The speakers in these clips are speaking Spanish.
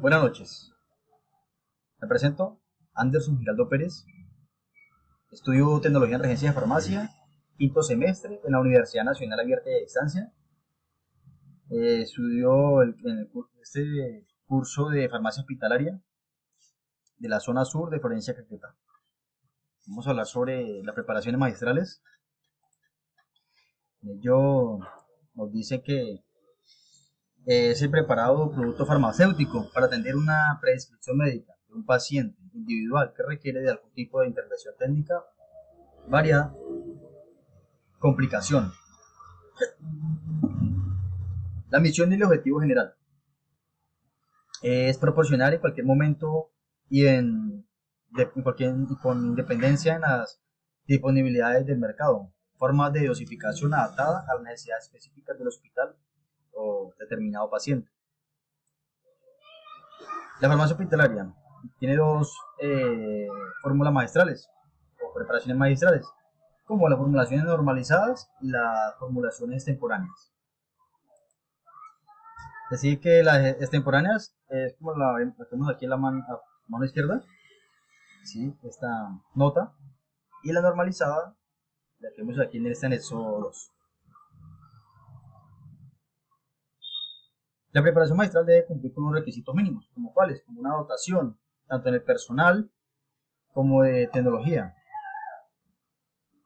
Buenas noches. Me presento, Anderson Giraldo Pérez. Estudio Tecnología en Regencia de Farmacia, quinto semestre en la Universidad Nacional Abierta y a Distancia. Eh, estudio el, en este curso de farmacia hospitalaria de la zona sur de Florencia Caquetá. Vamos a hablar sobre las preparaciones magistrales. Ello nos dice que es el preparado producto farmacéutico para atender una prescripción médica de un paciente individual que requiere de algún tipo de intervención técnica variada, complicación. La misión y el objetivo general es proporcionar en cualquier momento y en, cualquier, con independencia en las disponibilidades del mercado, formas de dosificación adaptada a las necesidades específicas del hospital determinado paciente. La farmacia hospitalaria tiene dos eh, fórmulas magistrales o preparaciones magistrales, como las formulaciones normalizadas y las formulaciones extemporáneas. Decir que las extemporáneas es como la, tenemos aquí en la mano, izquierda, ¿sí? esta nota, y la normalizada, la que vemos aquí en este anexo 2. La preparación maestral debe cumplir con unos requisitos mínimos, como cuáles, como una dotación, tanto en el personal como de tecnología,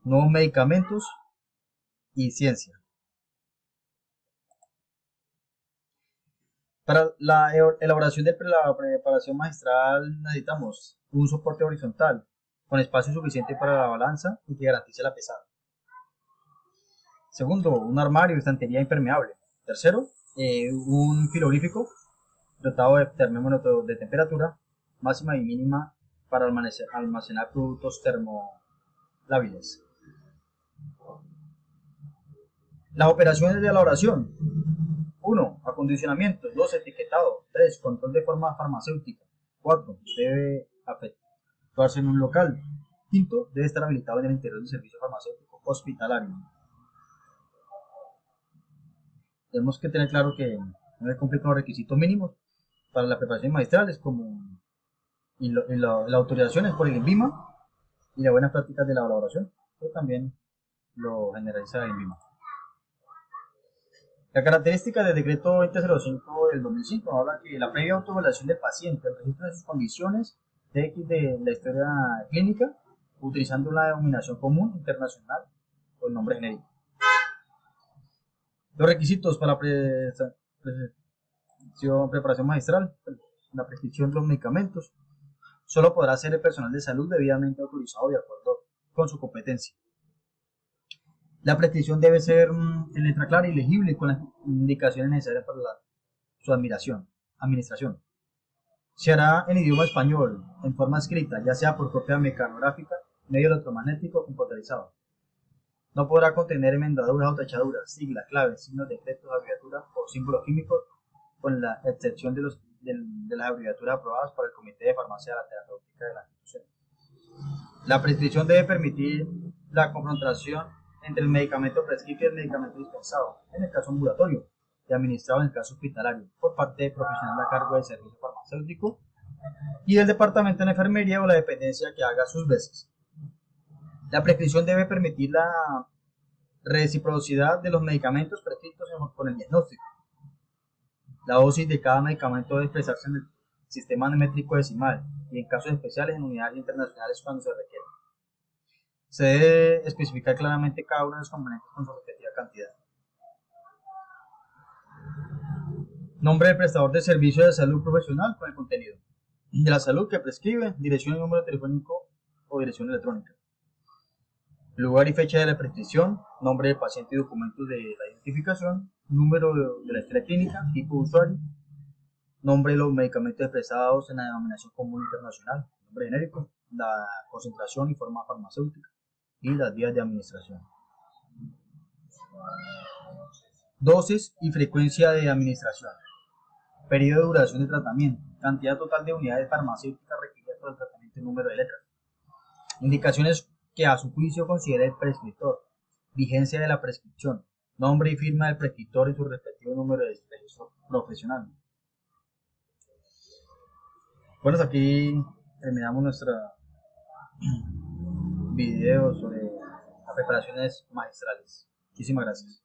nuevos medicamentos y ciencia. Para la elaboración de la preparación magistral necesitamos un soporte horizontal con espacio suficiente para la balanza y que garantice la pesada. Segundo, un armario de estantería impermeable. Tercero, eh, un frigorífico dotado de termómetro de temperatura máxima y mínima para almacenar, productos termolábiles. Las operaciones de elaboración. 1. Acondicionamiento. 2. Etiquetado. 3. Control de forma farmacéutica. 4. Debe efectuarse en un local. 5. Debe estar habilitado en el interior del servicio farmacéutico hospitalario tenemos que tener claro que no cumplir con los requisitos mínimos para la preparación magistrales como y, la, autorización es por el INVIMA y las buenas prácticas de la elaboración, que también lo generaliza el INVIMA. La característica del decreto 2005 del 2005 habla que la previa autoevaluación del paciente, el registro de sus condiciones de X de la historia clínica, utilizando la denominación común internacional o el nombre genérico. Los requisitos para la preparación magistral, la prescripción de los medicamentos, solo podrá ser el personal de salud debidamente autorizado de acuerdo con su competencia. La prescripción debe ser mm, en letra clara y legible con las indicaciones necesarias para su admiración, administración. Se hará en idioma español, en forma escrita, ya sea por copia mecanográfica, medio electromagnético o computarizado. No podrá contener enmendaduras o tachaduras, siglas, claves, signos de textos, abreviaturas o símbolos químicos, con la excepción de, los, de, las abreviaturas aprobadas por el Comité de Farmacia de la Terapéutica de la institución. La prescripción debe permitir la confrontación entre el medicamento prescrito y el medicamento dispensado, en el caso ambulatorio, y administrado en el caso hospitalario, por parte del profesional a cargo del servicio farmacéutico y del departamento de enfermería o la dependencia que haga sus veces. La prescripción debe permitir la reciprocidad de los medicamentos prescritos con el diagnóstico. La dosis de cada medicamento debe expresarse en el sistema métrico decimal y en casos especiales en unidades internacionales cuando se requiera. Se debe especificar claramente cada uno de los componentes con su respectiva cantidad. Nombre del prestador de servicio de salud profesional con el contenido. De la salud que prescribe, dirección y número telefónico o dirección electrónica lugar y fecha de la prescripción, nombre del paciente y documentos de la identificación, número de, la historia clínica, tipo de usuario, nombre de los medicamentos expresados en la denominación común internacional, nombre genérico, la concentración y forma farmacéutica y las vías de administración. Dosis y frecuencia de administración. Periodo de duración de tratamiento. Cantidad total de unidades farmacéuticas requeridas para el tratamiento y número de letras. Indicaciones que a su juicio considere el prescriptor, vigencia de la prescripción, nombre y firma del prescriptor y su respectivo número de registro profesional. Bueno, aquí terminamos nuestro video sobre las preparaciones magistrales. Muchísimas gracias.